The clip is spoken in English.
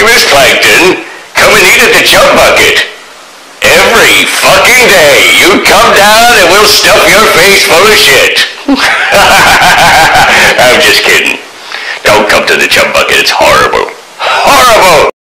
famous plankton, come and eat at the chum bucket. Every fucking day, you come down and we'll stuff your face full of shit. I'm just kidding. Don't come to the chum bucket, it's.